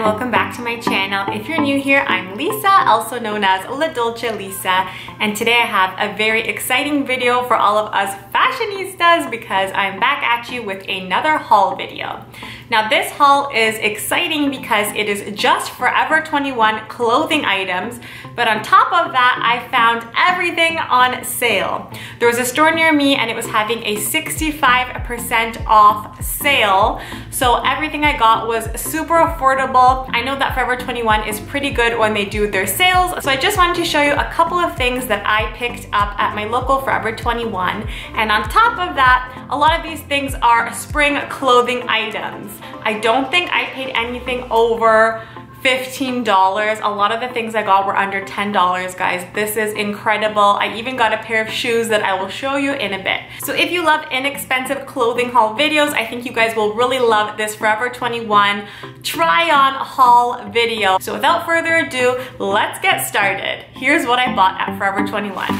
and welcome back to my channel. If you're new here, I'm Lisa, also known as La Dolce Lisa, and today I have a very exciting video for all of us fashionistas because I'm back at you with another haul video. Now this haul is exciting because it is just Forever 21 clothing items, but on top of that, I found everything on sale. There was a store near me and it was having a 65% off sale, so everything I got was super affordable. I know that Forever 21 is pretty good when they do their sales, so I just wanted to show you a couple of things that I picked up at my local Forever 21. And on top of that, a lot of these things are spring clothing items. I don't think I paid anything over $15. A lot of the things I got were under $10, guys. This is incredible. I even got a pair of shoes that I will show you in a bit. So if you love inexpensive clothing haul videos, I think you guys will really love this Forever 21 try on haul video. So without further ado, let's get started. Here's what I bought at Forever 21.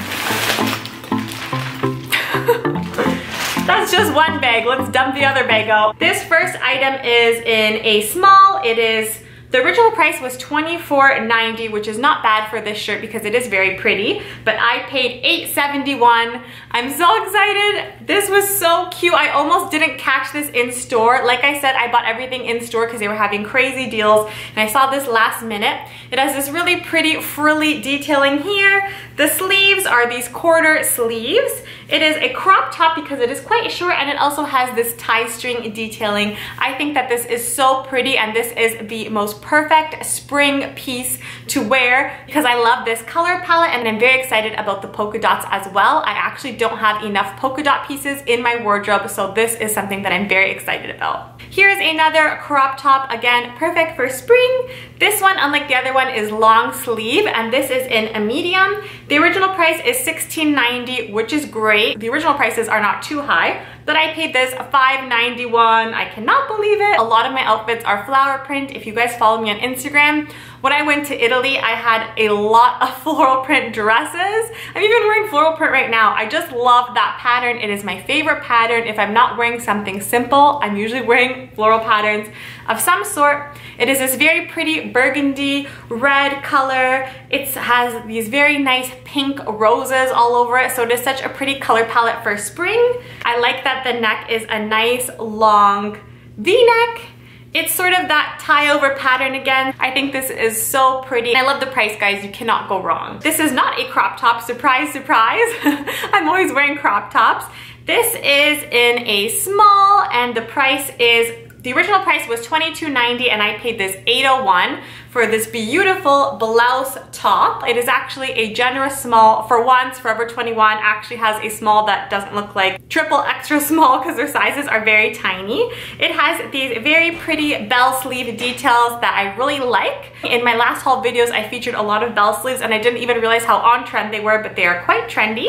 That's just one bag. Let's dump the other bag out. This first item is in a small. It is the original price was $24.90, which is not bad for this shirt because it is very pretty, but I paid $8.71. I'm so excited. This was so cute. I almost didn't catch this in store. Like I said, I bought everything in store because they were having crazy deals, and I saw this last minute. It has this really pretty frilly detailing here. The sleeves are these quarter sleeves. It is a crop top because it is quite short and it also has this tie string detailing. I think that this is so pretty and this is the most perfect spring piece to wear because I love this color palette and I'm very excited about the polka dots as well. I actually don't have enough polka dot pieces in my wardrobe so this is something that I'm very excited about. Here's another crop top, again, perfect for spring. This one, unlike the other one, is long sleeve and this is in a medium. The original price is $16.90, which is great. The original prices are not too high, but I paid this $5.91. I cannot believe it. A lot of my outfits are flower print. If you guys follow me on Instagram, when I went to Italy, I had a lot of floral print dresses. I'm even wearing floral print right now. I just love that pattern. It is my favorite pattern. If I'm not wearing something simple, I'm usually wearing floral patterns of some sort. It is this very pretty burgundy red color. It has these very nice pink roses all over it. So it is such a pretty color palette for spring. I like that the neck is a nice long v-neck it's sort of that tie over pattern again. I think this is so pretty. I love the price, guys. You cannot go wrong. This is not a crop top. Surprise, surprise. I'm always wearing crop tops. This is in a small and the price is the original price was $22.90 and I paid this $801 for this beautiful blouse top. It is actually a generous small. For once, Forever 21 actually has a small that doesn't look like triple extra small because their sizes are very tiny. It has these very pretty bell sleeve details that I really like. In my last haul videos, I featured a lot of bell sleeves and I didn't even realize how on trend they were, but they are quite trendy.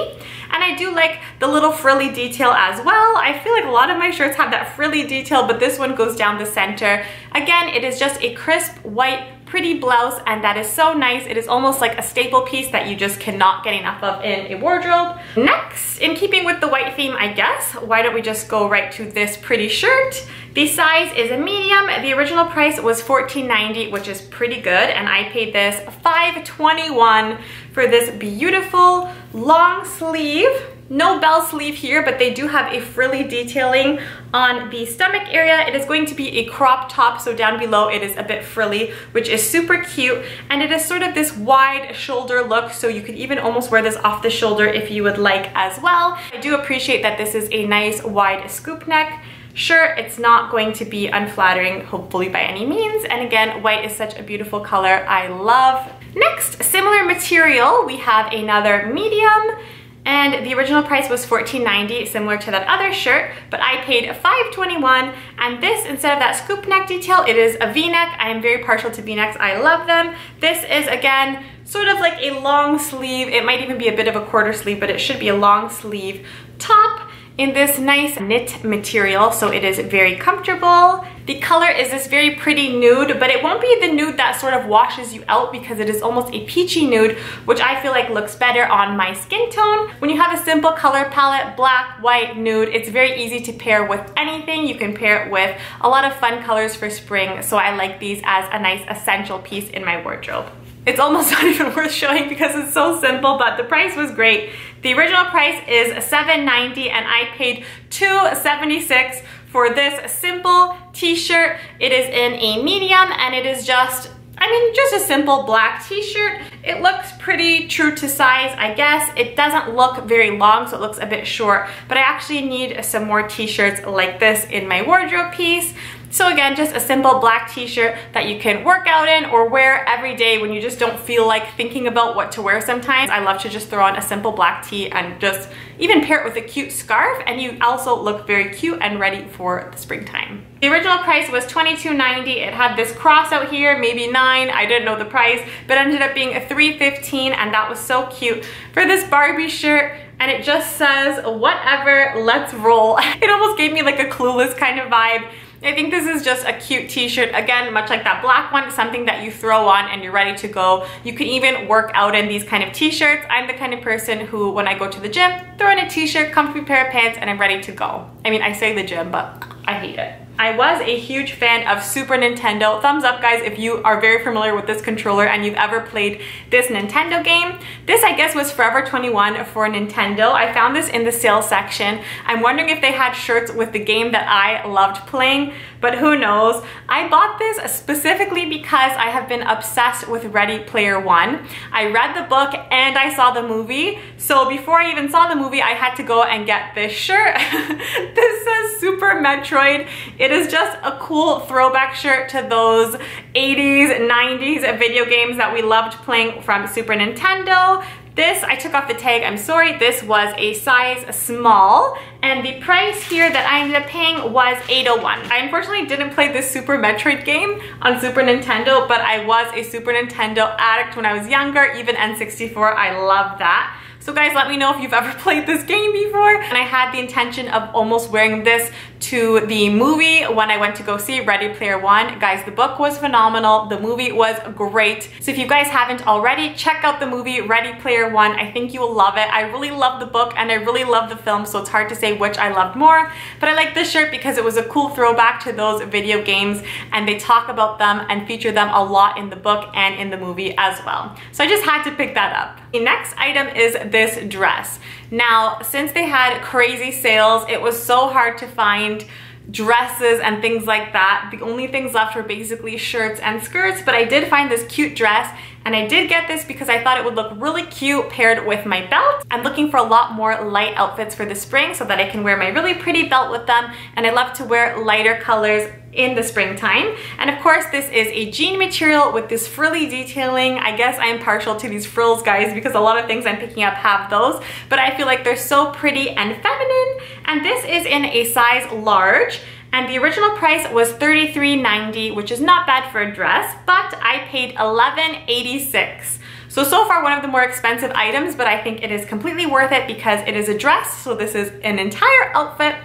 And I do like the little frilly detail as well. I feel like a lot of my shirts have that frilly detail, but this one goes down the center. Again, it is just a crisp white pretty blouse and that is so nice. It is almost like a staple piece that you just cannot get enough of in a wardrobe. Next, in keeping with the white theme, I guess, why don't we just go right to this pretty shirt. The size is a medium. The original price was $14.90, which is pretty good, and I paid this $5.21 for this beautiful long sleeve no bell sleeve here, but they do have a frilly detailing on the stomach area. It is going to be a crop top, so down below it is a bit frilly, which is super cute. And it is sort of this wide shoulder look, so you could even almost wear this off the shoulder if you would like as well. I do appreciate that this is a nice wide scoop neck. Sure, it's not going to be unflattering, hopefully by any means. And again, white is such a beautiful color I love. Next, similar material, we have another medium. And the original price was $14.90, similar to that other shirt, but I paid $5.21. And this, instead of that scoop neck detail, it is a v-neck. I am very partial to v-necks. I love them. This is, again, sort of like a long sleeve. It might even be a bit of a quarter sleeve, but it should be a long sleeve top in this nice knit material. So it is very comfortable The color is this very pretty nude, but it won't be the nude that sort of washes you out because it is almost a peachy nude, which I feel like looks better on my skin tone. When you have a simple color palette, black, white, nude, it's very easy to pair with anything. You can pair it with a lot of fun colors for spring, so I like these as a nice essential piece in my wardrobe. It's almost not even worth showing because it's so simple, but the price was great. The original price is $7.90 and I paid $2.76 for this simple t-shirt. It is in a medium and it is just, I mean, just a simple black t-shirt. It looks pretty true to size, I guess. It doesn't look very long, so it looks a bit short, but I actually need some more t-shirts like this in my wardrobe piece. So again, just a simple black t-shirt that you can work out in or wear every day when you just don't feel like thinking about what to wear sometimes. I love to just throw on a simple black tee and just even pair it with a cute scarf and you also look very cute and ready for the springtime. The original price was $22.90. It had this cross out here, maybe nine. I didn't know the price, but ended up being a $3.15 and that was so cute. For this Barbie shirt, and it just says, whatever, let's roll. It almost gave me like a clueless kind of vibe. I think this is just a cute t-shirt. Again, much like that black one, something that you throw on and you're ready to go. You can even work out in these kind of t-shirts. I'm the kind of person who, when I go to the gym, throw in a t-shirt, comfy pair of pants, and I'm ready to go. I mean, I say the gym, but I hate it. I was a huge fan of Super Nintendo. Thumbs up guys if you are very familiar with this controller and you've ever played this Nintendo game. This I guess was Forever 21 for Nintendo. I found this in the sales section. I'm wondering if they had shirts with the game that I loved playing, but who knows. I bought this specifically because I have been obsessed with Ready Player One. I read the book and I saw the movie. So before I even saw the movie, I had to go and get this shirt. this says Super Metroid. It is just a cool throwback shirt to those 80s, 90s video games that we loved playing from Super Nintendo. This, I took off the tag, I'm sorry, this was a size small, and the price here that I ended up paying was 801. I unfortunately didn't play this Super Metroid game on Super Nintendo, but I was a Super Nintendo addict when I was younger, even N64, I love that. So guys, let me know if you've ever played this game before. And I had the intention of almost wearing this to the movie when I went to go see Ready Player One. Guys, the book was phenomenal. The movie was great. So if you guys haven't already, check out the movie Ready Player One. I think you will love it. I really love the book and I really love the film, so it's hard to say which I loved more. But I like this shirt because it was a cool throwback to those video games and they talk about them and feature them a lot in the book and in the movie as well. So I just had to pick that up. The next item is this dress. Now, since they had crazy sales, it was so hard to find dresses and things like that. The only things left were basically shirts and skirts, but I did find this cute dress and I did get this because I thought it would look really cute paired with my belt. I'm looking for a lot more light outfits for the spring so that I can wear my really pretty belt with them and I love to wear lighter colors in the springtime. And of course, this is a jean material with this frilly detailing. I guess I am partial to these frills, guys, because a lot of things I'm picking up have those, but I feel like they're so pretty and feminine. And this is in a size large. And the original price was $33.90, which is not bad for a dress, but I paid $11.86. So, so far one of the more expensive items, but I think it is completely worth it because it is a dress, so this is an entire outfit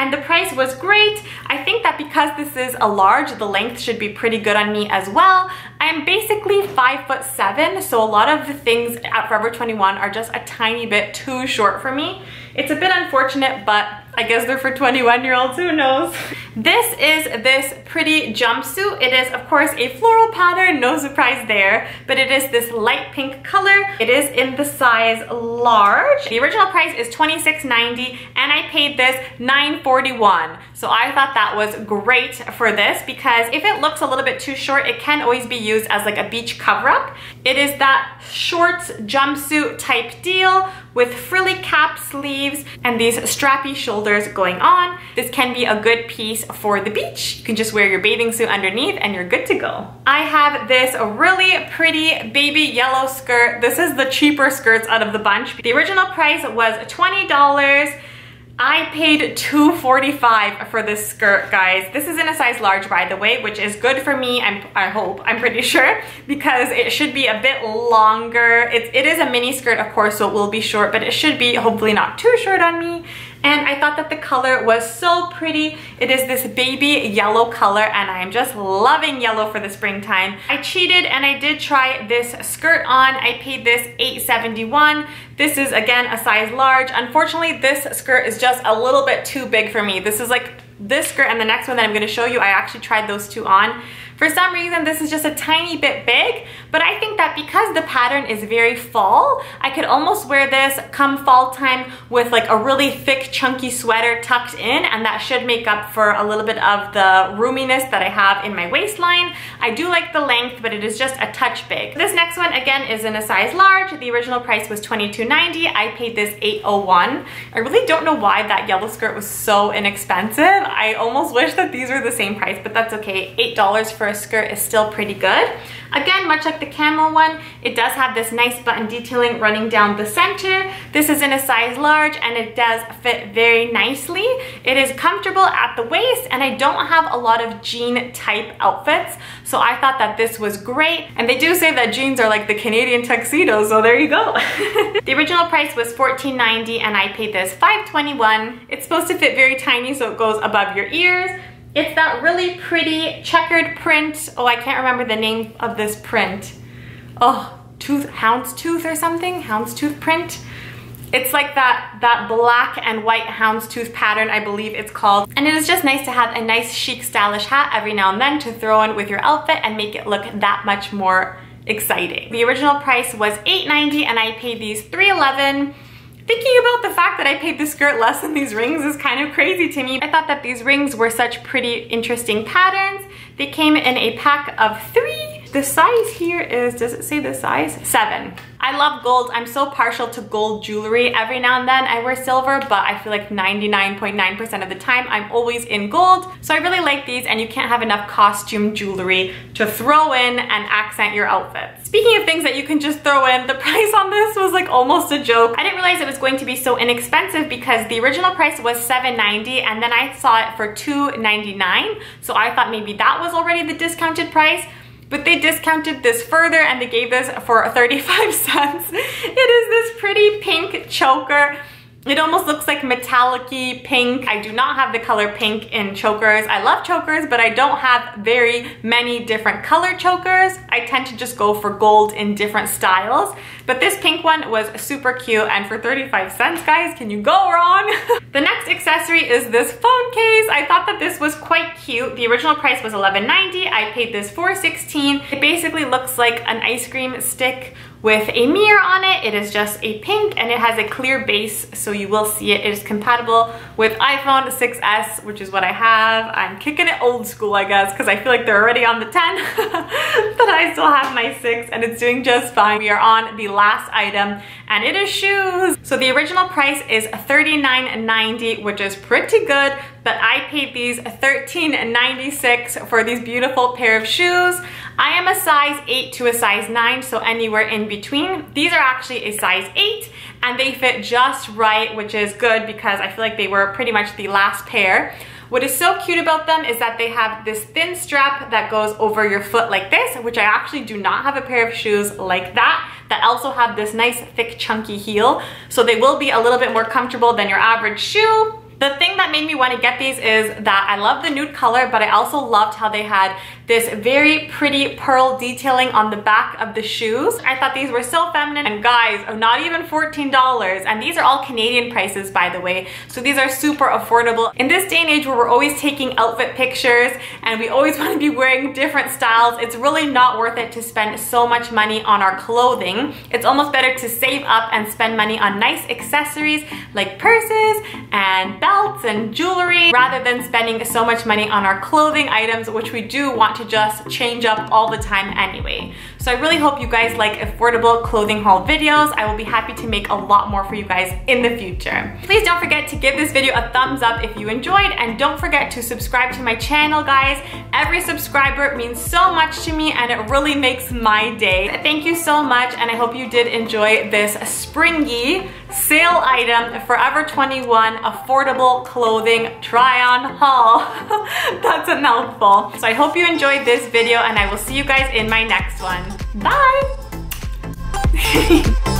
and the price was great. I think that because this is a large, the length should be pretty good on me as well. I'm basically five foot seven, so a lot of the things at Forever 21 are just a tiny bit too short for me. It's a bit unfortunate, but I guess they're for 21 year olds, who knows? This is this pretty jumpsuit. It is of course a floral pattern, no surprise there, but it is this light pink color. It is in the size large. The original price is $26.90 and I paid this $9.41. So I thought that was great for this because if it looks a little bit too short, it can always be used as like a beach cover up. It is that shorts jumpsuit type deal with frilly cap sleeves and these strappy shoulders going on. This can be a good piece for the beach. You can just wear your bathing suit underneath and you're good to go. I have this really pretty baby yellow skirt. This is the cheaper skirts out of the bunch. The original price was $20. I paid $2.45 for this skirt, guys. This is in a size large, by the way, which is good for me, I'm, I hope, I'm pretty sure, because it should be a bit longer. It is a mini skirt, of course, so it will be short, but it should be hopefully not too short on me. And I thought that the color was so pretty. It is this baby yellow color and I am just loving yellow for the springtime. I cheated and I did try this skirt on. I paid this $8.71. This is again a size large. Unfortunately, this skirt is just a little bit too big for me. This is like this skirt and the next one that I'm gonna show you, I actually tried those two on. For some reason, this is just a tiny bit big, but I think that because the pattern is very fall, I could almost wear this come fall time with like a really thick, chunky sweater tucked in, and that should make up for a little bit of the roominess that I have in my waistline. I do like the length, but it is just a touch big. This next one, again, is in a size large. The original price was $22.90. I paid this $8.01. I really don't know why that yellow skirt was so inexpensive. I almost wish that these were the same price, but that's okay. $8 for a skirt is still pretty good. Again, much like the camel one, it does have this nice button detailing running down the center. This is in a size large and it does fit very nicely. It is comfortable at the waist and I don't have a lot of jean type outfits. So I thought that this was great. And they do say that jeans are like the Canadian tuxedo, so there you go. the original price was $14.90 and I paid this $5.21. It's supposed to fit very tiny so it goes above your ears. It's that really pretty checkered print. Oh, I can't remember the name of this print. Oh, tooth, houndstooth or something? Houndstooth print. It's like that, that black and white houndstooth pattern, I believe it's called. And it is just nice to have a nice chic stylish hat every now and then to throw in with your outfit and make it look that much more exciting. The original price was $8.90 and I paid these $3.11 Thinking about the fact that I paid the skirt less than these rings is kind of crazy to me. I thought that these rings were such pretty interesting patterns. They came in a pack of three. The size here is, does it say the size? Seven. I love gold. I'm so partial to gold jewelry. Every now and then I wear silver, but I feel like 99.9% 09 of the time I'm always in gold. So I really like these and you can't have enough costume jewelry to throw in and accent your outfit. Speaking of things that you can just throw in, the price on this was like almost a joke. I didn't realize it was going to be so inexpensive because the original price was $7.90 and then I saw it for $2.99. So I thought maybe that was already the discounted price but they discounted this further and they gave this for 35 cents. It is this pretty pink choker it almost looks like metallic pink. I do not have the color pink in chokers. I love chokers, but I don't have very many different color chokers. I tend to just go for gold in different styles. But this pink one was super cute and for 35 cents, guys, can you go wrong? the next accessory is this phone case. I thought that this was quite cute. The original price was $11.90. I paid this $4.16. It basically looks like an ice cream stick with a mirror on it. It is just a pink and it has a clear base so you will see it. It is compatible with iPhone 6s which is what I have. I'm kicking it old school I guess because I feel like they're already on the 10 but I still have my 6 and it's doing just fine. We are on the last item and it is shoes. So the original price is $39.90 which is pretty good but I paid these $13.96 for these beautiful pair of shoes. I am a size 8 to a size 9, so anywhere in between. These are actually a size 8 and they fit just right, which is good because I feel like they were pretty much the last pair. What is so cute about them is that they have this thin strap that goes over your foot like this, which I actually do not have a pair of shoes like that, that also have this nice thick chunky heel. So they will be a little bit more comfortable than your average shoe. The thing that made me want to get these is that I love the nude color, but I also loved how they had this very pretty pearl detailing on the back of the shoes. I thought these were so feminine and guys, oh, not even $14. And these are all Canadian prices, by the way. So these are super affordable. In this day and age where we're always taking outfit pictures and we always want to be wearing different styles, it's really not worth it to spend so much money on our clothing. It's almost better to save up and spend money on nice accessories like purses and belts belts and jewelry rather than spending so much money on our clothing items, which we do want to just change up all the time anyway. So I really hope you guys like affordable clothing haul videos. I will be happy to make a lot more for you guys in the future. Please don't forget to give this video a thumbs up if you enjoyed and don't forget to subscribe to my channel, guys. Every subscriber means so much to me and it really makes my day. Thank you so much and I hope you did enjoy this springy sale item, Forever 21 affordable clothing try on haul. That's a mouthful. So I hope you enjoyed this video and I will see you guys in my next one. Bye!